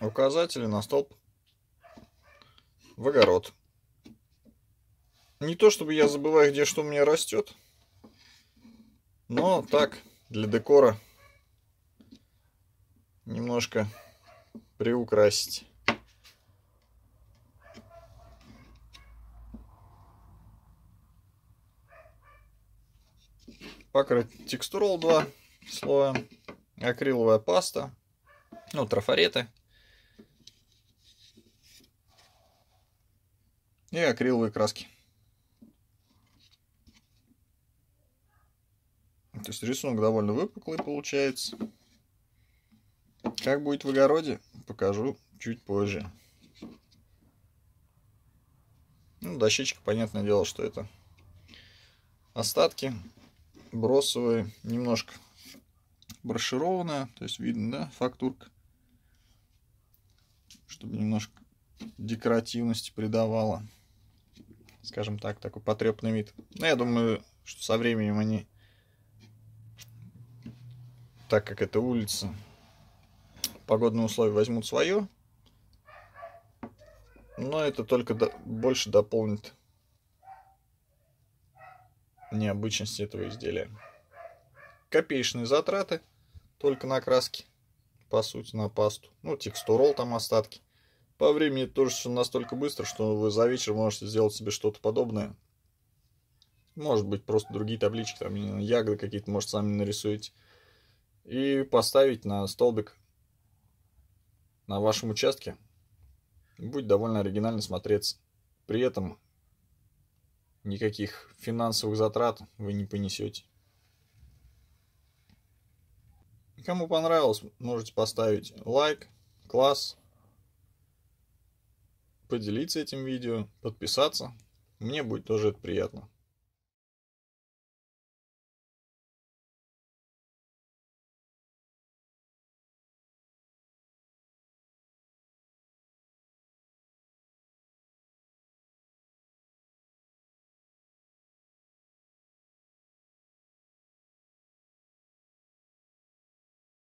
указатели на столб в огород. Не то чтобы я забываю, где что у меня растет, но так, для декора немножко приукрасить. Покрыть текстурол 2 слоя, акриловая паста, ну, трафареты и акриловые краски. То есть рисунок довольно выпуклый получается. Как будет в огороде, покажу чуть позже. Ну, дощечка, понятное дело, что это остатки бросовые, немножко брошированная, то есть видно, да, фактурка, чтобы немножко декоративности придавала, скажем так, такой потрепный вид. Но я думаю, что со временем они, так как это улица, погодные условия возьмут свое, но это только до, больше дополнит необычности этого изделия. Копеечные затраты только на краски, по сути, на пасту. Ну, текстурол там остатки. По времени тоже все настолько быстро, что вы за вечер можете сделать себе что-то подобное. Может быть, просто другие таблички, там, ягоды какие-то, может, сами нарисуете. И поставить на столбик на вашем участке. Будет довольно оригинально смотреться. При этом никаких финансовых затрат вы не понесете. Кому понравилось, можете поставить лайк, класс, поделиться этим видео, подписаться. Мне будет тоже это приятно.